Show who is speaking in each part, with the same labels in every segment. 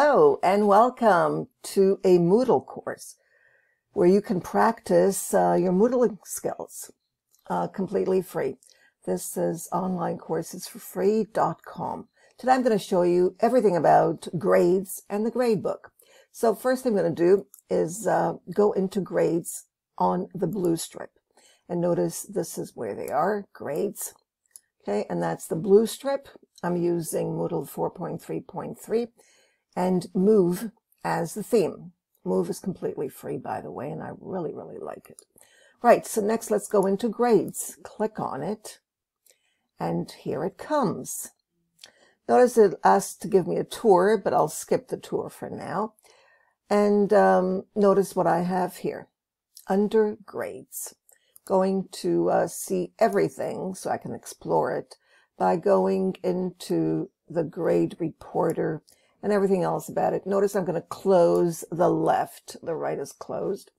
Speaker 1: Hello and welcome to a Moodle course where you can practice uh, your Moodling skills uh, completely free. This is online courses for free.com. Today I'm going to show you everything about grades and the gradebook. So first thing I'm going to do is uh, go into grades on the blue strip. And notice this is where they are, grades. Okay, and that's the blue strip. I'm using Moodle 4.3.3 and Moove as the theme. Moove is completely free, by the way, and I really, really like it. Right, so next let's go into grades. Click on it, and here it comes. Notice it asks to give me a tour, but I'll skip the tour for now. And um, notice what I have here. Under grades. Going to uh, see everything so I can explore it by going into the grade reporter and everything else about it. Notice I'm going to close the left. The right is closed.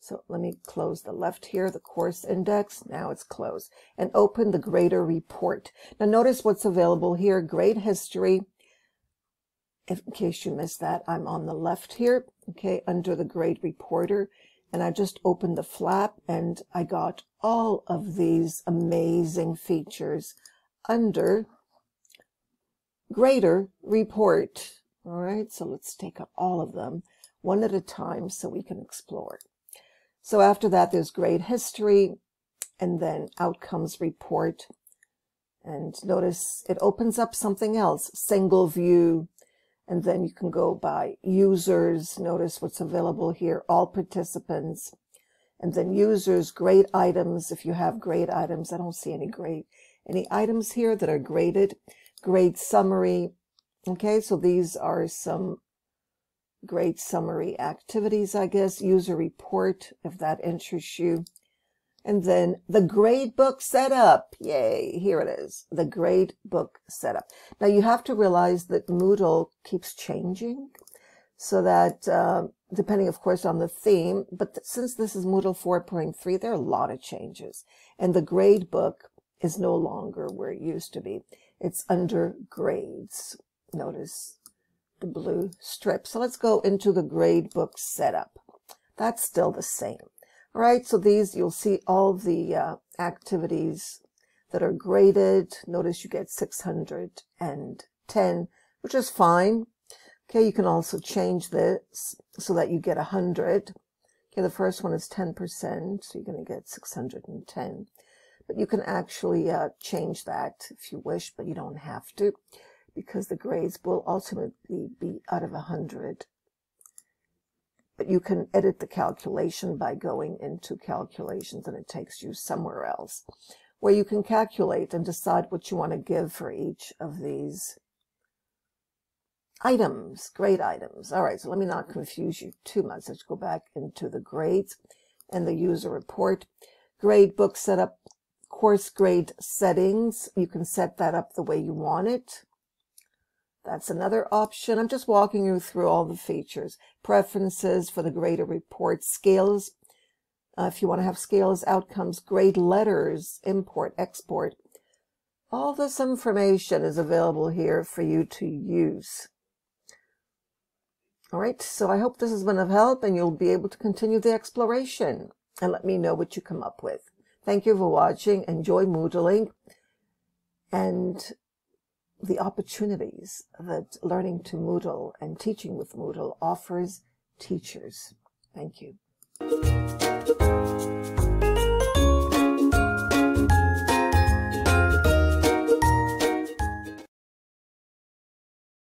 Speaker 1: So let me close the left here, the course index. Now it's closed. And open the grader report. Now notice what's available here. Grade history. In case you missed that, I'm on the left here, okay, under the grade reporter. And I just opened the flap and I got all of these amazing features under grader report. All right, so let's take up all of them one at a time so we can explore. So after that, there's grade history and then outcomes report. And notice it opens up something else, single view. And then you can go by users. Notice what's available here, all participants. And then users, grade items. If you have grade items, I don't see any grade, any items here that are graded. Grade summary, Okay, so these are some great summary activities, I guess, user report, if that interests you. And then the grade book setup. Yay, here it is, the grade book setup. Now you have to realize that Moodle keeps changing so that uh, depending, of course, on the theme, but since this is Moodle 4.3, there are a lot of changes. And the grade book is no longer where it used to be. It's under grades notice the blue strip. So let's go into the grade book setup. That's still the same. All right, so these, you'll see all the uh, activities that are graded. Notice you get 610, which is fine. Okay, you can also change this so that you get 100. Okay, the first one is 10%, so you're going to get 610. But you can actually uh, change that if you wish, but you don't have to because the grades will ultimately be out of 100. But you can edit the calculation by going into calculations and it takes you somewhere else where you can calculate and decide what you want to give for each of these items, grade items. All right, so let me not confuse you too much. Let's go back into the grades and the user report. Grade book setup, course grade settings. You can set that up the way you want it. That's another option. I'm just walking you through all the features. Preferences for the grader report, scales. Uh, if you want to have scales, outcomes, grade letters, import, export. All this information is available here for you to use. All right, so I hope this has been of help and you'll be able to continue the exploration and let me know what you come up with. Thank you for watching. Enjoy Moodling. And the opportunities that learning to Moodle and teaching with Moodle offers teachers. Thank you.